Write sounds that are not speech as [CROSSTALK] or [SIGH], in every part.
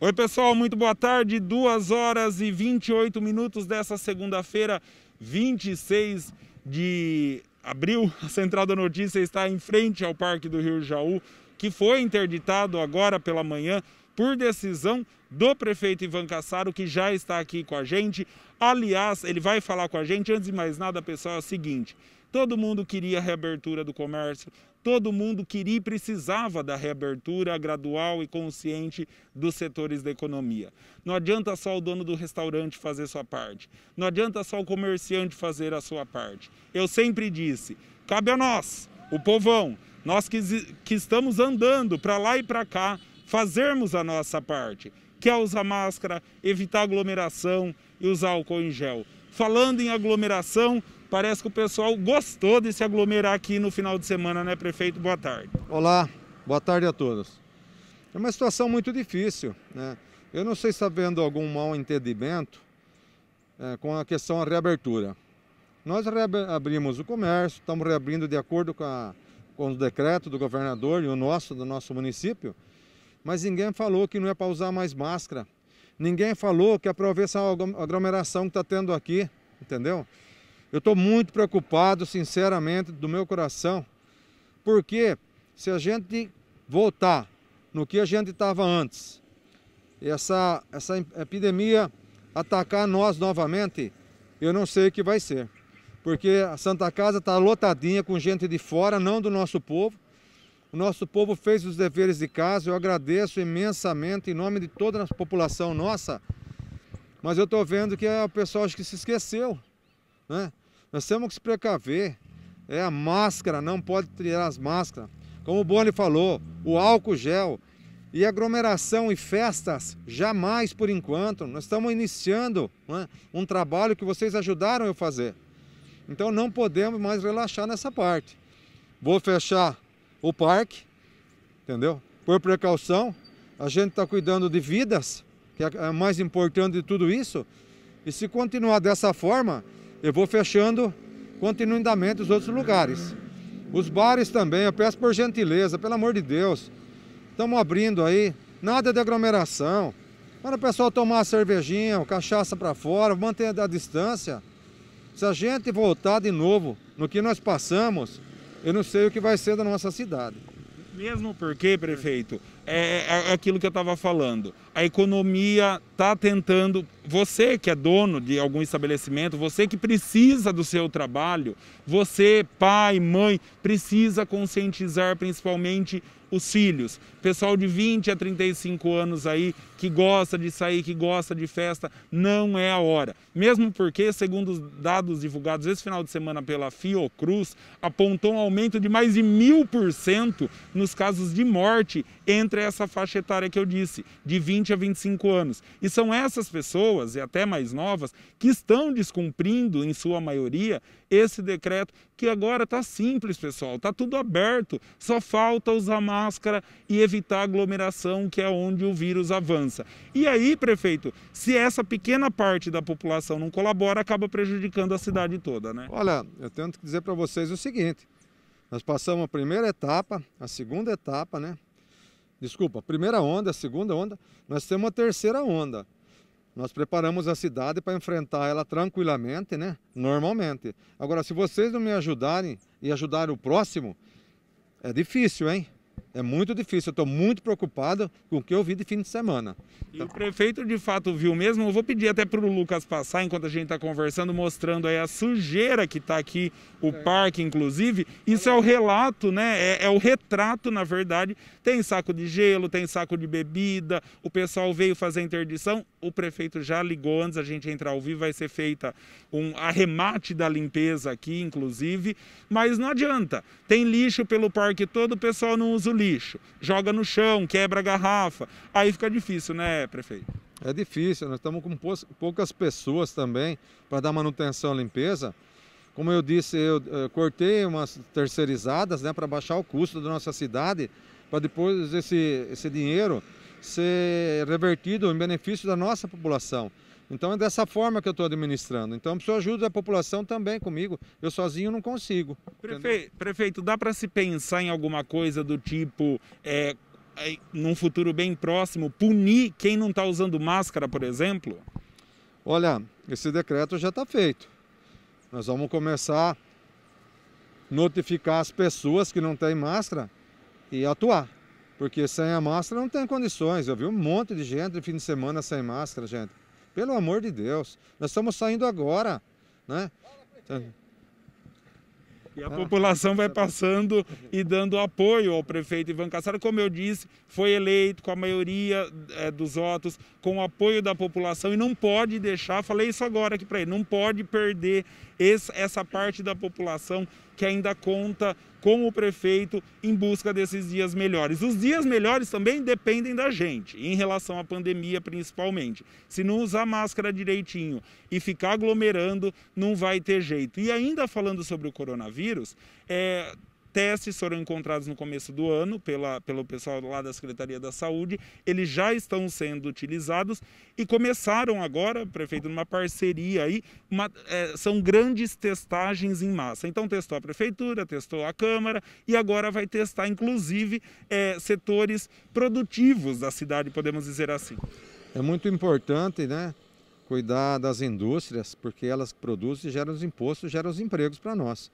Oi, pessoal, muito boa tarde. 2 horas e 28 minutos dessa segunda-feira, 26 de abril. [LAUGHS] A Central da Notícia está em frente ao Parque do Rio Jaú, que foi interditado agora pela manhã por decisão do prefeito Ivan Cassaro, que já está aqui com a gente. Aliás, ele vai falar com a gente. Antes de mais nada, pessoal, é o seguinte: todo mundo queria a reabertura do comércio, todo mundo queria e precisava da reabertura gradual e consciente dos setores da economia. Não adianta só o dono do restaurante fazer sua parte, não adianta só o comerciante fazer a sua parte. Eu sempre disse: cabe a nós, o povão, nós que, que estamos andando para lá e para cá, fazermos a nossa parte, que é usar máscara, evitar aglomeração e usar álcool em gel. Falando em aglomeração, Parece que o pessoal gostou de se aglomerar aqui no final de semana, né, prefeito? Boa tarde. Olá, boa tarde a todos. É uma situação muito difícil, né? Eu não sei se está havendo algum mal entendimento é, com a questão da reabertura. Nós reabrimos o comércio, estamos reabrindo de acordo com, a, com o decreto do governador e o nosso, do nosso município, mas ninguém falou que não é para usar mais máscara. Ninguém falou que é para ver essa aglomeração que está tendo aqui, entendeu? Eu estou muito preocupado, sinceramente, do meu coração, porque se a gente voltar no que a gente estava antes, essa, essa epidemia atacar nós novamente, eu não sei o que vai ser. Porque a Santa Casa está lotadinha com gente de fora, não do nosso povo. O nosso povo fez os deveres de casa, eu agradeço imensamente em nome de toda a população nossa, mas eu estou vendo que o pessoal que se esqueceu. Né? Nós temos que se precaver. É a máscara, não pode tirar as máscaras. Como o Boni falou, o álcool gel e aglomeração e festas, jamais por enquanto. Nós estamos iniciando né, um trabalho que vocês ajudaram eu fazer. Então não podemos mais relaxar nessa parte. Vou fechar o parque, entendeu? Por precaução, a gente está cuidando de vidas, que é mais importante de tudo isso. E se continuar dessa forma, eu vou fechando continuamente os outros lugares. Os bares também, eu peço por gentileza, pelo amor de Deus. Estamos abrindo aí, nada de aglomeração. Para o pessoal tomar a cervejinha, cachaça para fora, manter a distância. Se a gente voltar de novo no que nós passamos, eu não sei o que vai ser da nossa cidade. Mesmo porque, prefeito, é, é aquilo que eu estava falando. A economia está tentando. Você que é dono de algum estabelecimento, você que precisa do seu trabalho, você, pai, mãe, precisa conscientizar principalmente os filhos. Pessoal de 20 a 35 anos aí que gosta de sair, que gosta de festa, não é a hora. Mesmo porque, segundo os dados divulgados esse final de semana pela Fiocruz, apontou um aumento de mais de mil por cento nos casos de morte entre essa faixa etária que eu disse, de 20 a 25 anos. E são essas pessoas, e até mais novas, que estão descumprindo, em sua maioria, esse decreto que agora está simples, pessoal, está tudo aberto, só falta usar máscara e evitar aglomeração, que é onde o vírus avança. E aí, prefeito, se essa pequena parte da população não colabora, acaba prejudicando a cidade toda, né? Olha, eu tenho que dizer para vocês o seguinte, nós passamos a primeira etapa, a segunda etapa, né? Desculpa, primeira onda, a segunda onda, nós temos a terceira onda. Nós preparamos a cidade para enfrentar ela tranquilamente, né? Normalmente. Agora, se vocês não me ajudarem e ajudarem o próximo, é difícil, hein? É muito difícil, eu estou muito preocupado com o que eu vi de fim de semana. E o prefeito de fato viu mesmo, eu vou pedir até para o Lucas passar enquanto a gente está conversando, mostrando aí a sujeira que está aqui, o é. parque inclusive. Isso é o relato, né? É, é, o retrato, na verdade. Tem saco de gelo, tem saco de bebida, o pessoal veio fazer interdição, o prefeito já ligou antes a gente entrar ao vivo, vai ser feita um arremate da limpeza aqui, inclusive, mas não adianta. Tem lixo pelo parque todo, o pessoal não usa o lixo, joga no chão, quebra a garrafa. Aí fica difícil, né, prefeito? É difícil, nós estamos com poucas pessoas também para dar manutenção à limpeza. Como eu disse, eu, eu cortei umas terceirizadas né, para baixar o custo da nossa cidade, para depois esse, esse dinheiro ser revertido em benefício da nossa população. Então é dessa forma que eu estou administrando. Então preciso ajuda da população também comigo. Eu sozinho não consigo. Prefeito, prefeito dá para se pensar em alguma coisa do tipo é, num futuro bem próximo, punir quem não está usando máscara, por exemplo? Olha, esse decreto já está feito. Nós vamos começar a notificar as pessoas que não têm máscara e atuar. Porque sem a máscara não tem condições. Eu vi um monte de gente no fim de semana sem máscara, gente. Pelo amor de Deus. Nós estamos saindo agora, né? E a ah. população vai passando e dando apoio ao prefeito Ivan Cassaro. Como eu disse, foi eleito com a maioria é, dos votos, com o apoio da população e não pode deixar, falei isso agora aqui para ele, não pode perder essa parte da população que ainda conta com o prefeito em busca desses dias melhores. Os dias melhores também dependem da gente, em relação à pandemia principalmente. Se não usar máscara direitinho e ficar aglomerando, não vai ter jeito. E ainda falando sobre o coronavírus, é, testes foram encontrados no começo do ano pela, pelo pessoal lá da Secretaria da Saúde, eles já estão sendo utilizados e começaram agora, prefeito, numa parceria aí, uma, é, são grandes testagens em massa. Então testou a Prefeitura, testou a Câmara e agora vai testar, inclusive, é, setores produtivos da cidade, podemos dizer assim. É muito importante, né? Cuidar das indústrias, porque elas produzem, geram os impostos, geram os empregos para nós.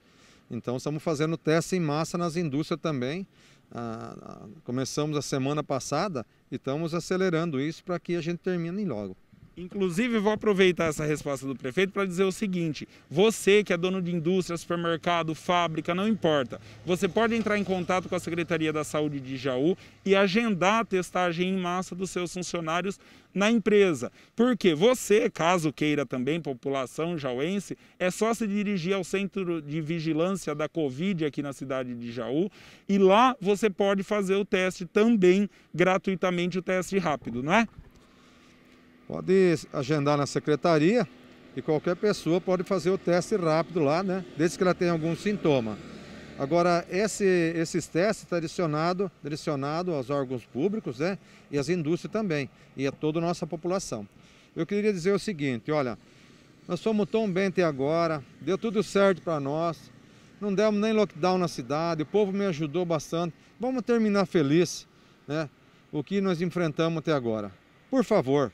Então estamos fazendo teste em massa nas indústrias também. Ah, ah, começamos a semana passada e estamos acelerando isso para que a gente termine logo. Inclusive, vou aproveitar essa resposta do prefeito para dizer o seguinte: você que é dono de indústria, supermercado, fábrica, não importa, você pode entrar em contato com a Secretaria da Saúde de Jaú e agendar a testagem em massa dos seus funcionários na empresa. Porque você, caso queira também, população jauense, é só se dirigir ao Centro de Vigilância da Covid aqui na cidade de Jaú e lá você pode fazer o teste também gratuitamente, o teste rápido, não é? Pode agendar na secretaria e qualquer pessoa pode fazer o teste rápido lá, né? Desde que ela tenha algum sintoma. Agora, esse, esses testes estão direcionados direcionado aos órgãos públicos né? e às indústrias também, e a toda a nossa população. Eu queria dizer o seguinte, olha, nós fomos tão bem até agora, deu tudo certo para nós, não demos nem lockdown na cidade, o povo me ajudou bastante. Vamos terminar feliz, né? O que nós enfrentamos até agora. Por favor,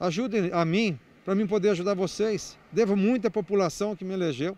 Ajudem a mim, para mim poder ajudar vocês. Devo muito à população que me elegeu.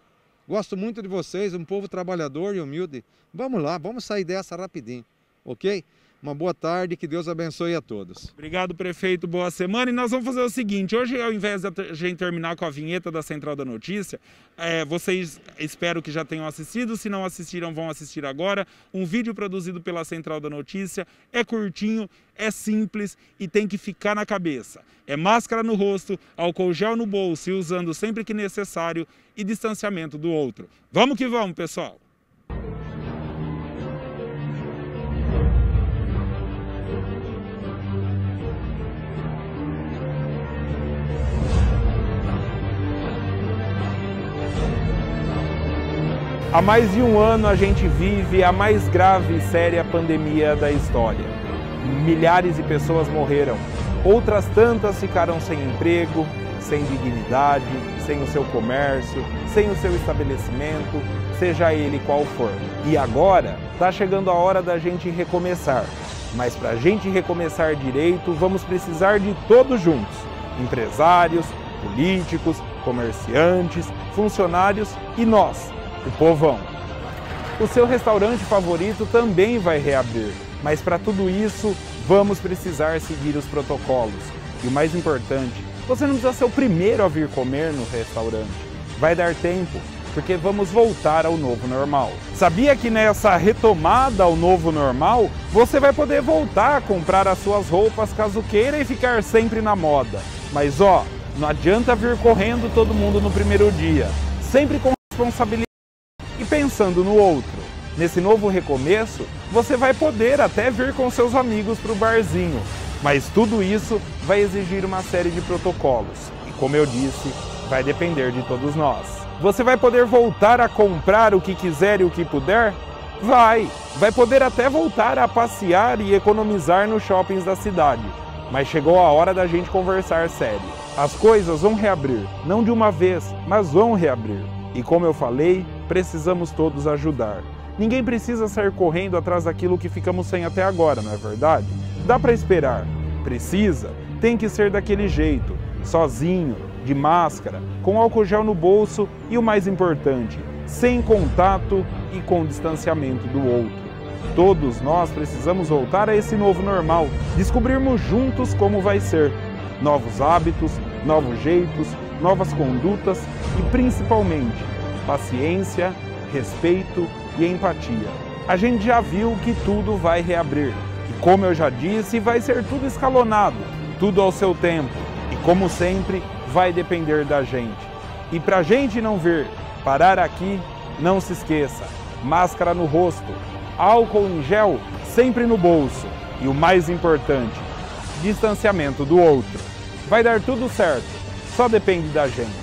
Gosto muito de vocês, um povo trabalhador e humilde. Vamos lá, vamos sair dessa rapidinho, ok? Uma boa tarde, que Deus abençoe a todos. Obrigado, prefeito. Boa semana. E nós vamos fazer o seguinte: hoje, ao invés de a gente terminar com a vinheta da Central da Notícia, é, vocês espero que já tenham assistido. Se não assistiram, vão assistir agora. Um vídeo produzido pela Central da Notícia. É curtinho, é simples e tem que ficar na cabeça. É máscara no rosto, álcool gel no bolso e usando sempre que necessário e distanciamento do outro. Vamos que vamos, pessoal! Há mais de um ano a gente vive a mais grave e séria pandemia da história. Milhares de pessoas morreram, outras tantas ficaram sem emprego, sem dignidade, sem o seu comércio, sem o seu estabelecimento, seja ele qual for. E agora está chegando a hora da gente recomeçar. Mas para a gente recomeçar direito, vamos precisar de todos juntos: empresários, políticos, comerciantes, funcionários e nós o povão. O seu restaurante favorito também vai reabrir, mas para tudo isso vamos precisar seguir os protocolos. E o mais importante, você não precisa ser o primeiro a vir comer no restaurante. Vai dar tempo, porque vamos voltar ao novo normal. Sabia que nessa retomada ao novo normal, você vai poder voltar a comprar as suas roupas caso queira e ficar sempre na moda. Mas ó, não adianta vir correndo todo mundo no primeiro dia. Sempre com responsabilidade pensando no outro. Nesse novo recomeço, você vai poder até vir com seus amigos para o barzinho, mas tudo isso vai exigir uma série de protocolos e, como eu disse, vai depender de todos nós. Você vai poder voltar a comprar o que quiser e o que puder? Vai! Vai poder até voltar a passear e economizar nos shoppings da cidade. Mas chegou a hora da gente conversar sério. As coisas vão reabrir, não de uma vez, mas vão reabrir. E como eu falei, precisamos todos ajudar. Ninguém precisa sair correndo atrás daquilo que ficamos sem até agora, não é verdade? Dá para esperar. Precisa, tem que ser daquele jeito, sozinho, de máscara, com álcool gel no bolso e o mais importante, sem contato e com distanciamento do outro. Todos nós precisamos voltar a esse novo normal, descobrirmos juntos como vai ser. Novos hábitos, novos jeitos, novas condutas e principalmente paciência, respeito e empatia. A gente já viu que tudo vai reabrir. E como eu já disse, vai ser tudo escalonado, tudo ao seu tempo. E como sempre, vai depender da gente. E para a gente não ver parar aqui, não se esqueça: máscara no rosto, álcool em gel sempre no bolso e o mais importante, distanciamento do outro. Vai dar tudo certo, só depende da gente.